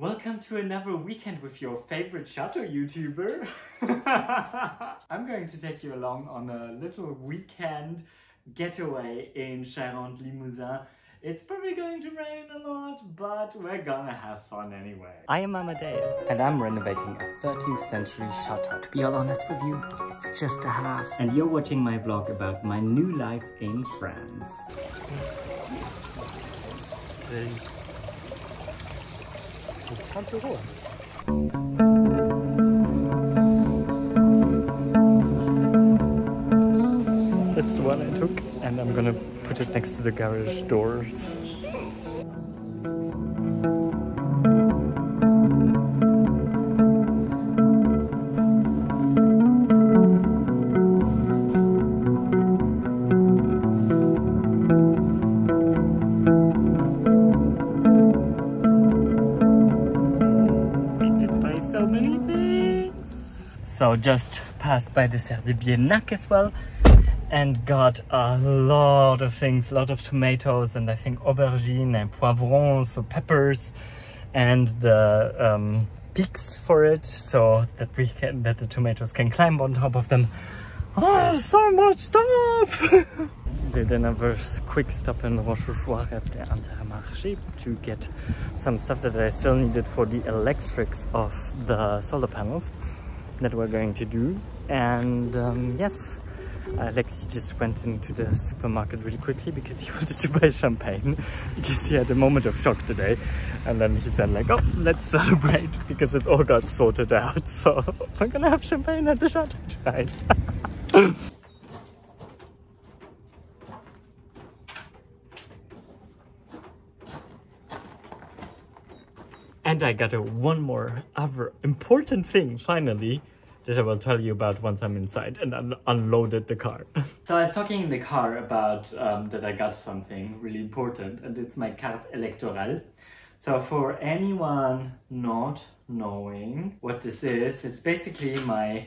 Welcome to another weekend with your favorite Chateau YouTuber. I'm going to take you along on a little weekend getaway in Charente-Limousine. It's probably going to rain a lot, but we're gonna have fun anyway. I am Amadeus, and I'm renovating a 13th century chateau. To be all honest with you, it's just a house. And you're watching my vlog about my new life in France. That's the one I took, and I'm gonna put it next to the garage doors. Just passed by the Serre de Biennac as well and got a lot of things, a lot of tomatoes and I think aubergine and poivrons, so peppers and the um, peaks for it so that we can, that the tomatoes can climb on top of them. Oh, so much stuff! Did another quick stop in Rochechouart at the Intermarché to get some stuff that I still needed for the electrics of the solar panels that we're going to do. And um, yes, Alexi just went into the supermarket really quickly because he wanted to buy champagne because he had a moment of shock today. And then he said like, oh, let's celebrate because it all got sorted out. So we're gonna have champagne at the chateau tonight. And I got a one more other important thing finally that I will tell you about once I'm inside and un unloaded the car. so I was talking in the car about um, that I got something really important and it's my carte électorale. So for anyone not knowing what this is, it's basically my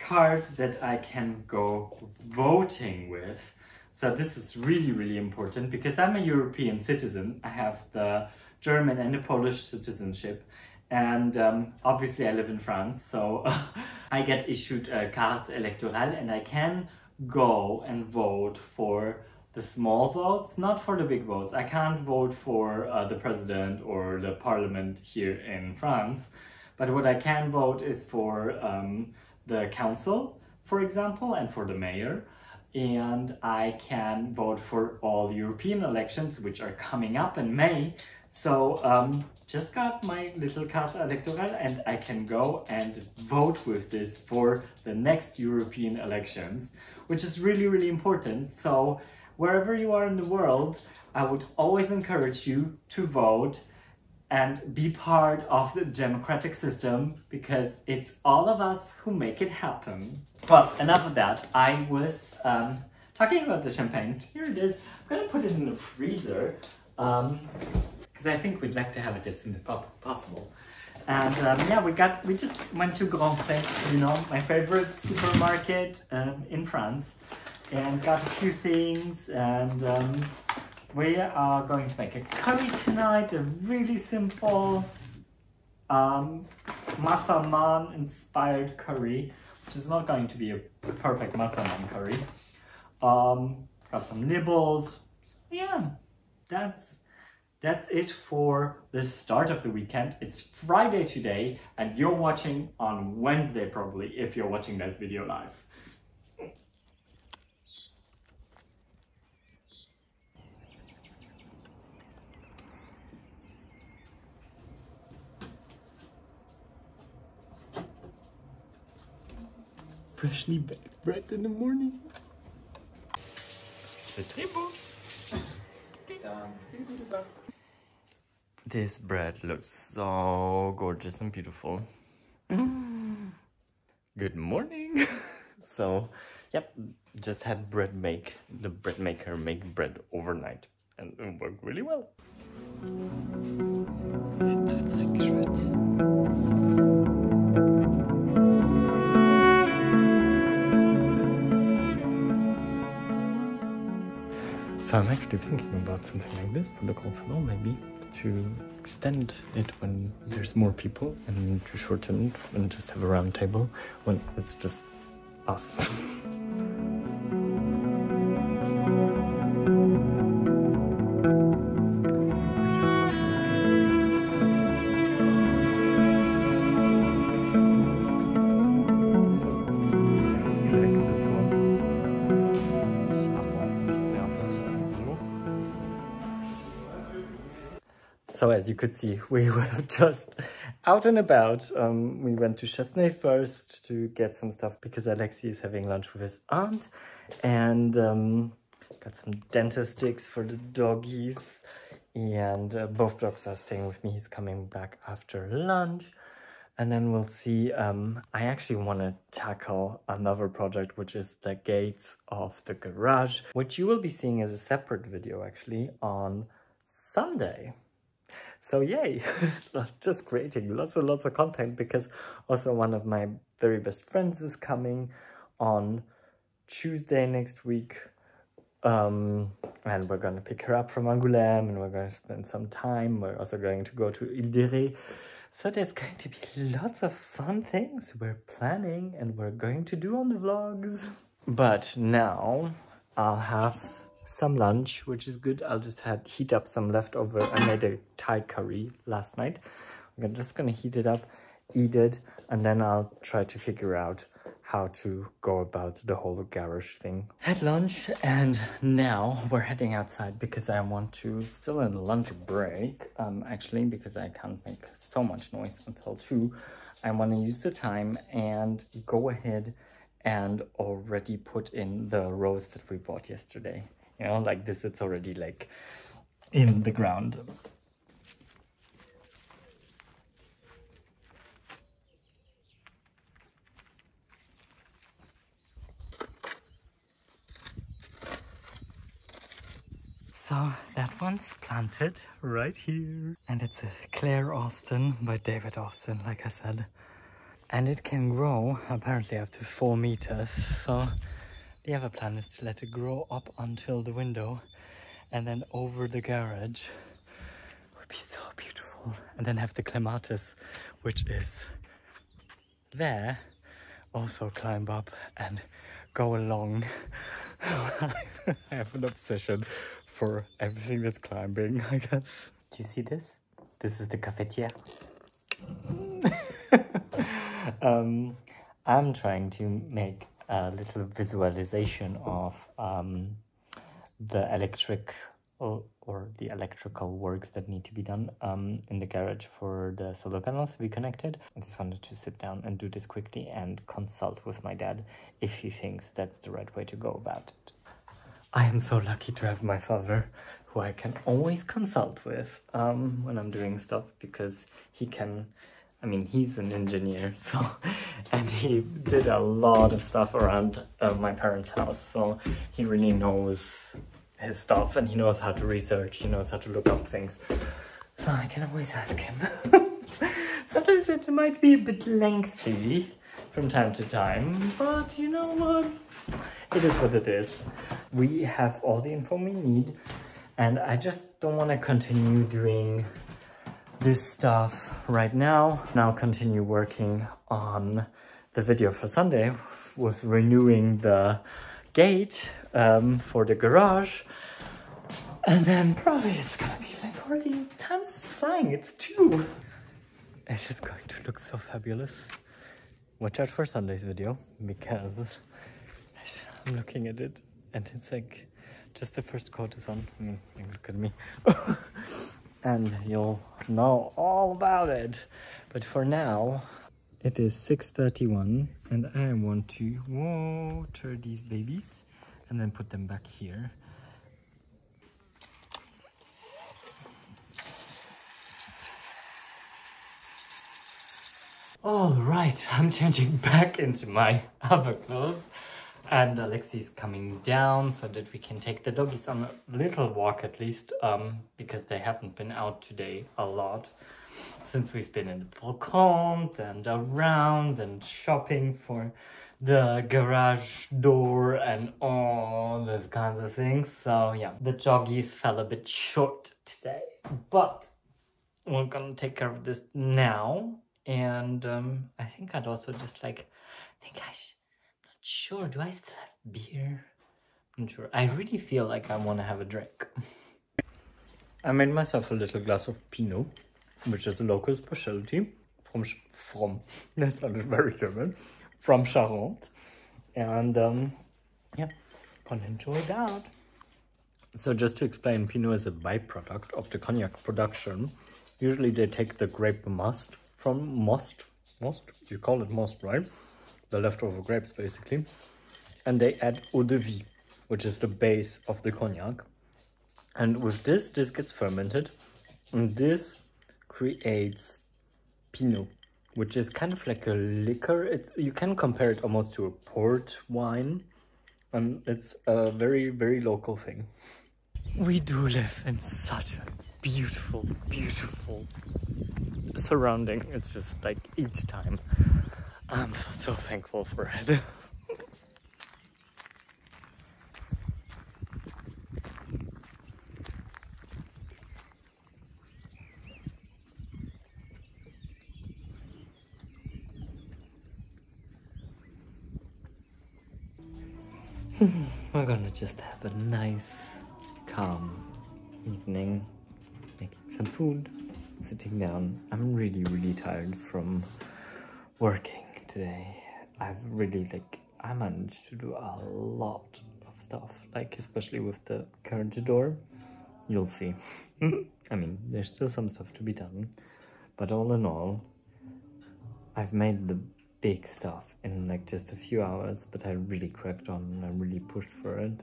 card that I can go voting with. So this is really, really important because I'm a European citizen. I have the German and a Polish citizenship. And um, obviously I live in France, so I get issued a carte électorale and I can go and vote for the small votes, not for the big votes. I can't vote for uh, the president or the parliament here in France, but what I can vote is for um, the council, for example, and for the mayor. And I can vote for all European elections, which are coming up in May. So um, just got my little carte électorale and I can go and vote with this for the next European elections, which is really, really important. So wherever you are in the world, I would always encourage you to vote and be part of the democratic system because it's all of us who make it happen. Well, enough of that. I was um, talking about the champagne. Here it is. I'm gonna put it in the freezer. Um, because I think we'd like to have it as soon as possible. And um, yeah, we got we just went to Grand Frais, you know, my favorite supermarket um, in France, and got a few things. And um, we are going to make a curry tonight, a really simple um, Massaman inspired curry, which is not going to be a perfect masaman curry. Um, got some nibbles. So yeah, that's that's it for the start of the weekend. It's Friday today and you're watching on Wednesday probably if you're watching that video live. Freshly baked bread in the morning. The table. This bread looks so gorgeous and beautiful. Mm. Good morning. so, yep, just had bread make, the bread maker make bread overnight and it worked really well. So I'm actually thinking about something like this for the Salon, maybe. To extend it when there's more people and to shorten and just have a round table when it's just us. could see, we were just out and about. Um, we went to Chesnay first to get some stuff because Alexi is having lunch with his aunt and um, got some dentist sticks for the doggies. And uh, both dogs are staying with me. He's coming back after lunch. And then we'll see, um, I actually want to tackle another project, which is the gates of the garage, which you will be seeing as a separate video actually on Sunday. So yay, just creating lots and lots of content because also one of my very best friends is coming on Tuesday next week. Um, and we're going to pick her up from Angoulême and we're going to spend some time. We're also going to go to Ile. So there's going to be lots of fun things we're planning and we're going to do on the vlogs. But now I'll have some lunch, which is good. I'll just had heat up some leftover. I made a Thai curry last night. I'm just gonna heat it up, eat it, and then I'll try to figure out how to go about the whole garage thing. Had lunch and now we're heading outside because I want to, still in lunch break, um, actually, because I can't make so much noise until 2. I want to use the time and go ahead and already put in the rose that we bought yesterday you know like this it's already like in the ground So that one's planted right here. And it's a Claire Austin by David Austin, like I said. And it can grow apparently up to four meters. So the other plan is to let it grow up until the window and then over the garage. would be so beautiful. And then have the clematis, which is there, also climb up and go along. I have an obsession for everything that's climbing, I guess. Do you see this? This is the cafetiere. um, I'm trying to make a little visualization of um, the electric or, or, the electrical works that need to be done um, in the garage for the solar panels to be connected. I just wanted to sit down and do this quickly and consult with my dad if he thinks that's the right way to go about it. I am so lucky to have my father who I can always consult with um, when I'm doing stuff because he can I mean, he's an engineer, so, and he did a lot of stuff around uh, my parents' house, so he really knows his stuff and he knows how to research, he knows how to look up things. So I can always ask him. Sometimes it might be a bit lengthy from time to time, but you know what? It is what it is. We have all the info we need, and I just don't want to continue doing this stuff right now. Now continue working on the video for Sunday with renewing the gate um, for the garage. And then probably it's gonna be like already times is flying, it's two. It's just going to look so fabulous. Watch out for Sunday's video because I'm looking at it and it's like just the first coat is on. I mean, look at me. and you'll know all about it. But for now, it is 6.31 and I want to water these babies and then put them back here. All right, I'm changing back into my other clothes and Alexi's coming down so that we can take the doggies on a little walk at least um, because they haven't been out today a lot since we've been in the Brocante and around and shopping for the garage door and all those kinds of things. So yeah, the joggies fell a bit short today, but we're gonna take care of this now. And um, I think I'd also just like, think I, sh I'm not sure, do I still have beer? I'm sure. I really feel like I want to have a drink. I made myself a little glass of Pineau, which is a local specialty from, from, that sounded very German, from Charente. And um, yeah, gonna enjoy that. So just to explain, Pineau is a byproduct of the cognac production. Usually they take the grape must from most, most, you call it most, right? The leftover grapes basically. And they add eau de vie, which is the base of the cognac. And with this, this gets fermented. And this creates Pineau, which is kind of like a liquor. It's, you can compare it almost to a port wine. And it's a very, very local thing. We do live in such a beautiful, beautiful surrounding. It's just like each time I'm so thankful for it. We're gonna just have a nice calm evening, making some food, sitting down. I'm really, really tired from working today. I've really, like, I managed to do a lot of stuff, like, especially with the carriage door. You'll see. I mean, there's still some stuff to be done, but all in all, I've made the big stuff in like just a few hours, but I really cracked on and I really pushed for it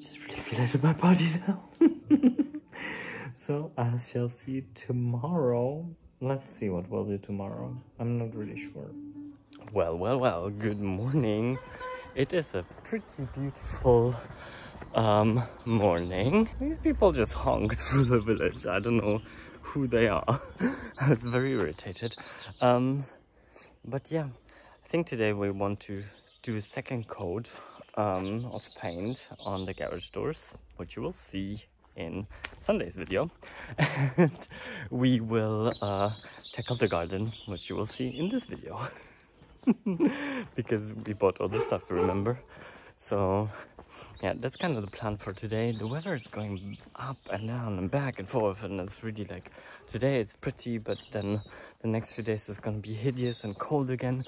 just really feel it in my body now. so I shall see you tomorrow. Let's see what we'll do tomorrow. I'm not really sure. Well, well, well, good morning. It is a pretty beautiful um, morning. These people just honked through the village. I don't know who they are. I was very irritated. Um, but yeah, I think today we want to do a second coat um, of paint on the garage doors, which you will see in Sunday's video. and we will uh, out the garden, which you will see in this video. because we bought all the stuff, remember? So yeah, that's kind of the plan for today. The weather is going up and down and back and forth and it's really like, today it's pretty, but then the next few days is going to be hideous and cold again.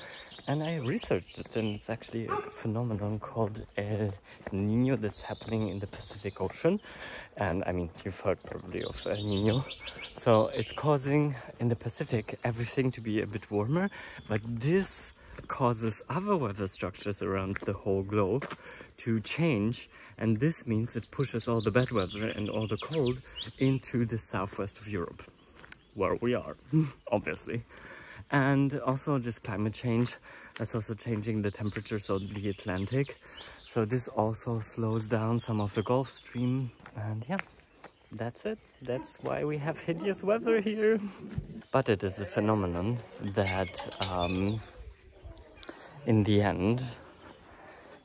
And I researched it and it's actually a phenomenon called El Nino that's happening in the Pacific Ocean. And I mean, you've heard probably of El Nino. So it's causing in the Pacific everything to be a bit warmer, but this causes other weather structures around the whole globe to change and this means it pushes all the bad weather and all the cold into the southwest of Europe where we are obviously. And also just climate change that's also changing the temperatures of the Atlantic. So this also slows down some of the Gulf Stream and yeah that's it. That's why we have hideous weather here. But it is a phenomenon that um, in the end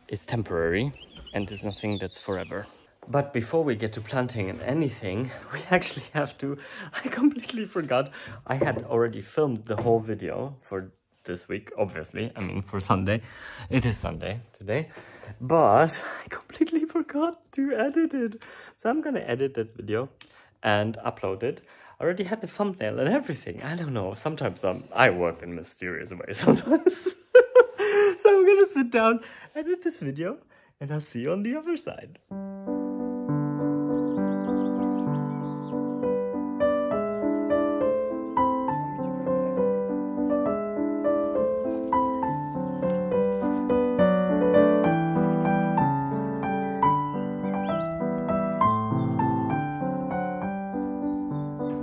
is temporary and is nothing that's forever. But before we get to planting and anything, we actually have to... I completely forgot. I had already filmed the whole video for this week, obviously. I mean, for Sunday. It is Sunday today. But I completely forgot to edit it. So I'm gonna edit that video and upload it. I already had the thumbnail and everything. I don't know. Sometimes um, I work in mysterious ways sometimes. Sit down, edit this video, and I'll see you on the other side.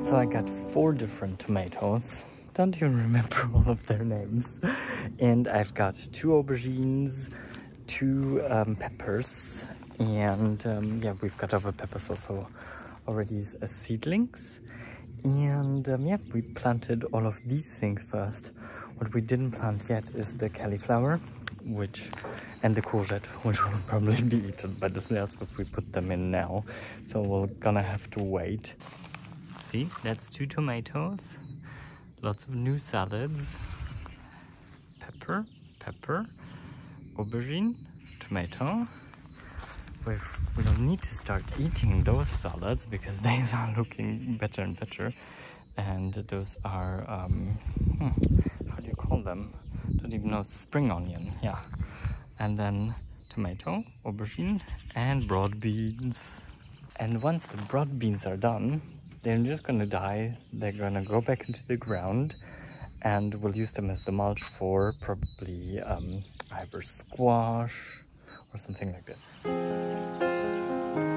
So I got four different tomatoes don't even remember all of their names. And I've got two aubergines, two um, peppers, and um, yeah, we've got other peppers also already as seedlings. And um, yeah, we planted all of these things first. What we didn't plant yet is the cauliflower, which and the courgette, which will probably be eaten by the snails if we put them in now. So we're gonna have to wait see, that's two tomatoes, lots of new salads, pepper, pepper, aubergine, tomato. We've, we don't need to start eating those salads because these are looking better and better. And those are, um, hmm, how do you call them? Don't even know, spring onion, yeah. And then tomato, aubergine, and broad beans. And once the broad beans are done, they're just gonna die. They're gonna go back into the ground and we'll use them as the mulch for probably um, either squash or something like that.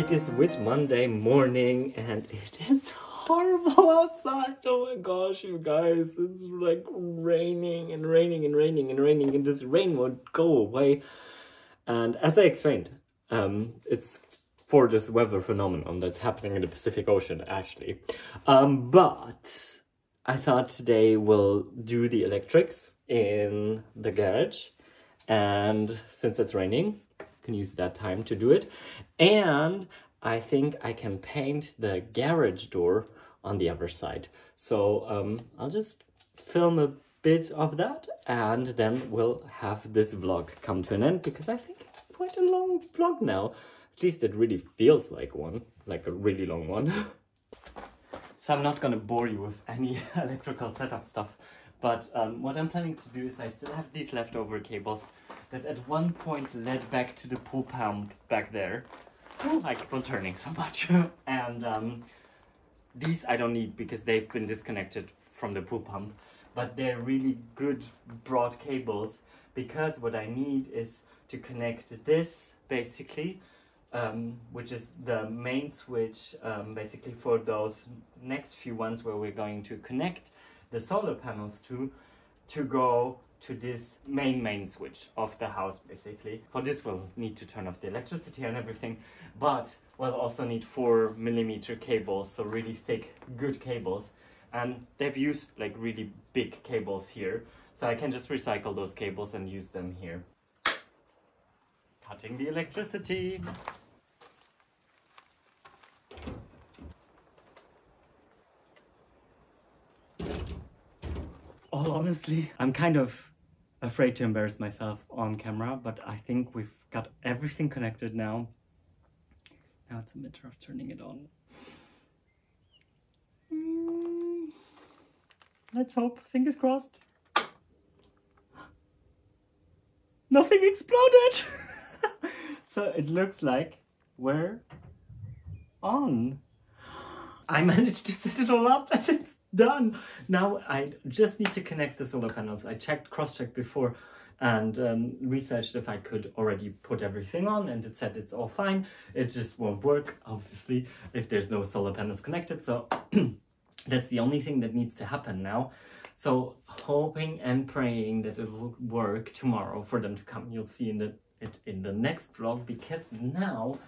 It is Whit Monday morning and it is horrible outside. Oh my gosh, you guys. It's like raining and raining and raining and raining and this rain won't go away. And as I explained, um, it's for this weather phenomenon that's happening in the Pacific Ocean actually. Um, but I thought today we'll do the electrics in the garage. And since it's raining, can use that time to do it. And I think I can paint the garage door on the other side. So um, I'll just film a bit of that and then we'll have this vlog come to an end because I think it's quite a long vlog now. At least it really feels like one, like a really long one. so I'm not gonna bore you with any electrical setup stuff. But um, what I'm planning to do is I still have these leftover cables that at one point led back to the pool pump back there. Oh, I keep on turning so much. and um, these I don't need because they've been disconnected from the pool pump. But they're really good broad cables because what I need is to connect this basically, um, which is the main switch um, basically for those next few ones where we're going to connect the solar panels to, to go to this main main switch of the house basically. For this we'll need to turn off the electricity and everything, but we'll also need four millimeter cables, so really thick, good cables. And they've used like really big cables here, so I can just recycle those cables and use them here. Cutting the electricity. All honestly, I'm kind of afraid to embarrass myself on camera, but I think we've got everything connected now. Now it's a matter of turning it on. Mm. Let's hope, fingers crossed. Nothing exploded! so it looks like we're on. I managed to set it all up and it's done. Now I just need to connect the solar panels. I checked, cross-checked before and um, researched if I could already put everything on and it said it's all fine. It just won't work, obviously, if there's no solar panels connected. So that's the only thing that needs to happen now. So hoping and praying that it will work tomorrow for them to come. You'll see in the it in the next vlog because now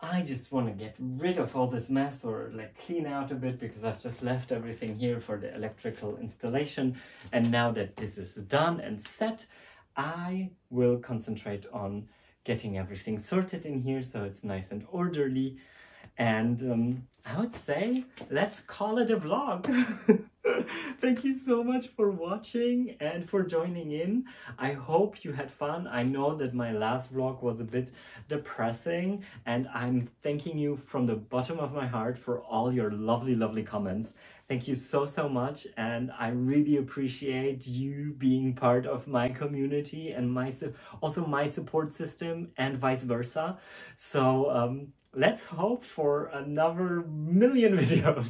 I just want to get rid of all this mess or like clean out a bit because I've just left everything here for the electrical installation. And now that this is done and set, I will concentrate on getting everything sorted in here so it's nice and orderly. And um, I would say, let's call it a vlog. Thank you so much for watching and for joining in. I hope you had fun. I know that my last vlog was a bit depressing and I'm thanking you from the bottom of my heart for all your lovely, lovely comments. Thank you so, so much. And I really appreciate you being part of my community and my also my support system and vice versa. So um, let's hope for another million videos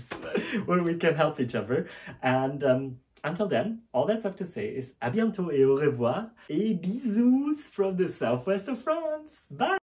where we can help each other. And um, until then, all that's left to say is à bientôt et au revoir et bisous from the southwest of France. Bye!